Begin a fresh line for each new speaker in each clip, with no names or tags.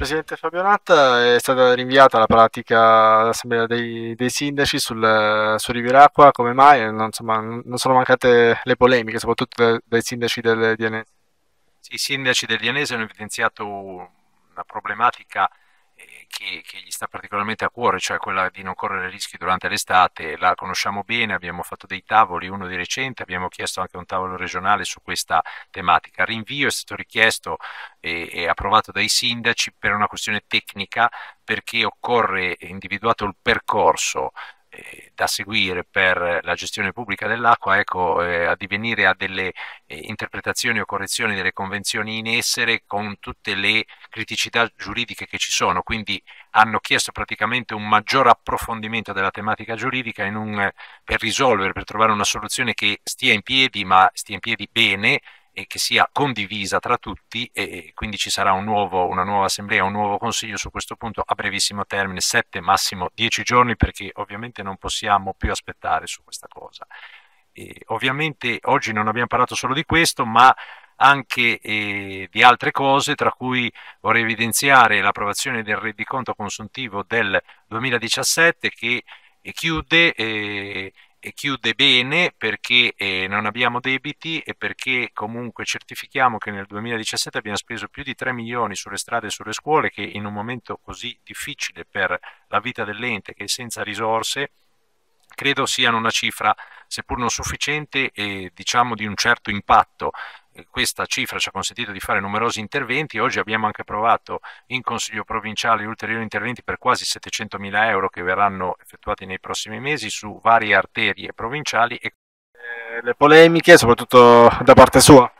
Presidente Fabio Natta, è stata rinviata la pratica all'assemblea dei, dei sindaci sul, su Riviracqua, come mai? Non, insomma, non sono mancate le polemiche, soprattutto dai sindaci del Dianese?
I sindaci del Dianese hanno evidenziato una problematica che, che, gli sta particolarmente a cuore, cioè quella di non correre rischi durante l'estate, la conosciamo bene, abbiamo fatto dei tavoli, uno di recente, abbiamo chiesto anche un tavolo regionale su questa tematica. Rinvio è stato richiesto e, e approvato dai sindaci per una questione tecnica perché occorre individuato il percorso da seguire per la gestione pubblica dell'acqua, ecco, eh, addivenire a delle eh, interpretazioni o correzioni delle convenzioni in essere con tutte le criticità giuridiche che ci sono, quindi hanno chiesto praticamente un maggior approfondimento della tematica giuridica un, per risolvere, per trovare una soluzione che stia in piedi, ma stia in piedi bene, e che sia condivisa tra tutti e quindi ci sarà un nuovo, una nuova assemblea, un nuovo consiglio su questo punto a brevissimo termine, 7 massimo 10 giorni perché ovviamente non possiamo più aspettare su questa cosa. E ovviamente oggi non abbiamo parlato solo di questo, ma anche eh, di altre cose, tra cui vorrei evidenziare l'approvazione del rendiconto consuntivo del 2017 che chiude eh, e chiude bene perché eh, non abbiamo debiti e perché comunque certifichiamo che nel 2017 abbiamo speso più di 3 milioni sulle strade e sulle scuole che in un momento così difficile per la vita dell'ente che è senza risorse credo siano una cifra seppur non sufficiente e diciamo di un certo impatto questa cifra ci ha consentito di fare numerosi interventi, oggi abbiamo anche approvato in Consiglio provinciale ulteriori interventi per quasi 700 mila euro che verranno effettuati nei prossimi mesi su varie arterie provinciali. E...
Eh, le polemiche, soprattutto da parte sua?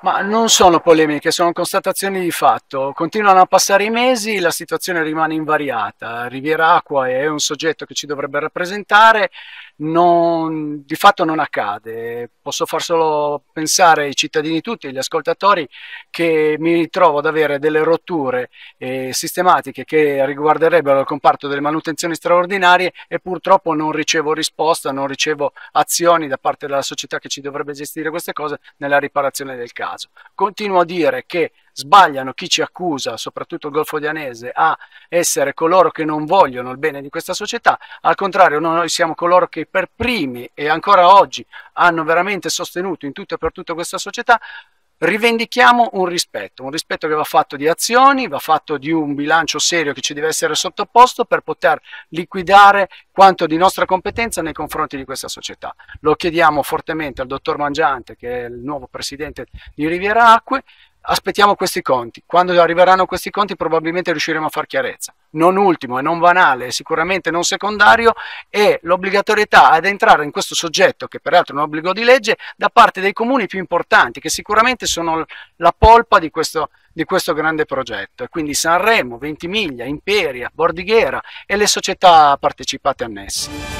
Ma non sono polemiche, sono constatazioni di fatto. Continuano a passare i mesi, la situazione rimane invariata. Riviera Acqua è un soggetto che ci dovrebbe rappresentare, non, di fatto non accade. Posso far solo pensare ai cittadini tutti, agli ascoltatori, che mi ritrovo ad avere delle rotture eh, sistematiche che riguarderebbero il comparto delle manutenzioni straordinarie e purtroppo non ricevo risposta, non ricevo azioni da parte della società che ci dovrebbe gestire queste cose nella riparazione del caso caso. Continuo a dire che sbagliano chi ci accusa, soprattutto il Golfo Dianese, a essere coloro che non vogliono il bene di questa società, al contrario noi siamo coloro che per primi e ancora oggi hanno veramente sostenuto in tutto e per tutto questa società rivendichiamo un rispetto, un rispetto che va fatto di azioni, va fatto di un bilancio serio che ci deve essere sottoposto per poter liquidare quanto di nostra competenza nei confronti di questa società. Lo chiediamo fortemente al dottor Mangiante, che è il nuovo presidente di Riviera Acque, aspettiamo questi conti. Quando arriveranno questi conti probabilmente riusciremo a far chiarezza. Non ultimo e non banale, sicuramente non secondario, è l'obbligatorietà ad entrare in questo soggetto, che peraltro è un obbligo di legge, da parte dei comuni più importanti, che sicuramente sono la polpa di questo, di questo grande progetto. E quindi Sanremo, Ventimiglia, Imperia, Bordighera e le società partecipate annesse.